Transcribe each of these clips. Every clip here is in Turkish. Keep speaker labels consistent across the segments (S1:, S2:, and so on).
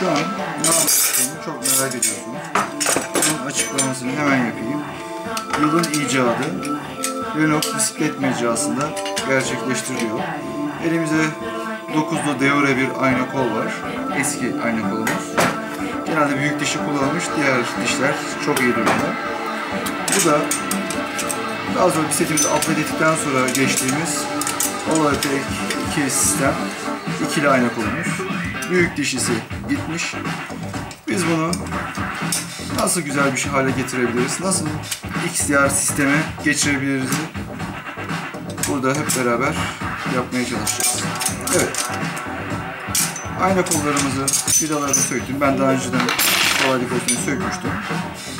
S1: Şu an ne yaptığını çok merak ediyorsunuz. Bunun açıklamasını hemen yapayım. Yılın icadı Renault bisiklet mecrasında gerçekleştiriliyor. Elimizde 9'lu Deore bir ayna kol var. Eski ayna kolumuz. Genelde büyük dişi kullanılmış, diğer dişler çok iyi durumda. Bu da daha sonra bisikletimizi upgrade ettikten sonra geçtiğimiz Olatek 2 sistem ikili ayna kolumuz. Büyük dişisi gitmiş. Biz bunu nasıl güzel bir şey hale getirebiliriz, nasıl XDR sisteme geçirebiliriz burada hep beraber yapmaya çalışacağız. Evet. Ayna kollarımızı vidalarını söktüm. Ben daha önceden kolaylık olsun sökmüştüm.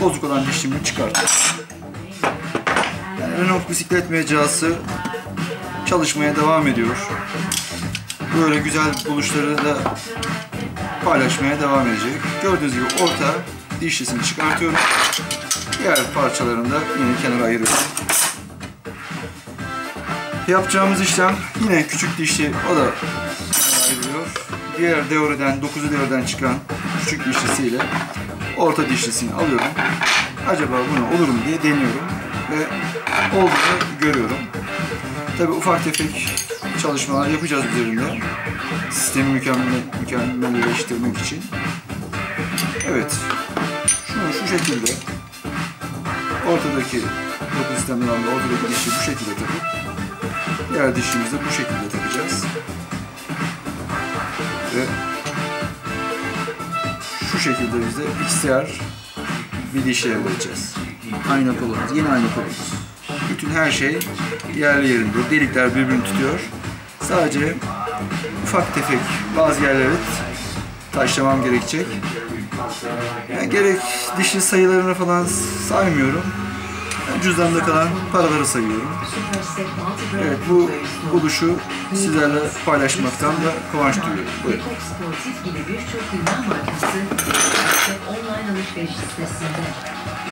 S1: Bozuk olan dişimi çıkarttım. Yani Renault bisiklet mecrası çalışmaya devam ediyor. Böyle güzel buluşları da paylaşmaya devam edecek. Gördüğünüz gibi orta dişlisini çıkartıyorum. Diğer parçalarını da yine kenara ayırıyorum. Yapacağımız işlem yine küçük dişli o da ayrılıyor. Diğer devreden 9'u devreden çıkan küçük dişlisiyle orta dişlisini alıyorum. Acaba bunu olur mu diye deniyorum ve olduğunu görüyorum. Tabi ufak tefek çalışmalar yapacağız üzerinde. Sistemi mükemmel, mükemmelleştirmek için. Evet. Şunu şu şekilde ortadaki dokuz sistemden aldığı ortadaki dişi bu şekilde takıp diğer dişimizi de bu şekilde takacağız. Ve şu şekilde biz de XTR bir dişi elde edeceğiz. Ayna kolumuz, yeni ayna kolumuz. Bütün her şey yerli yerinde. Delikler birbirini tutuyor. Sadece ufak tefek bazı yerleri taşlamam gerekecek. Yani gerek dişli sayılarını falan saymıyorum. Yani cüzdanımda kalan paraları sayıyorum. Evet bu buluşu sizlerle paylaşmaktan da kıvanç duyuyorum. Buyurun.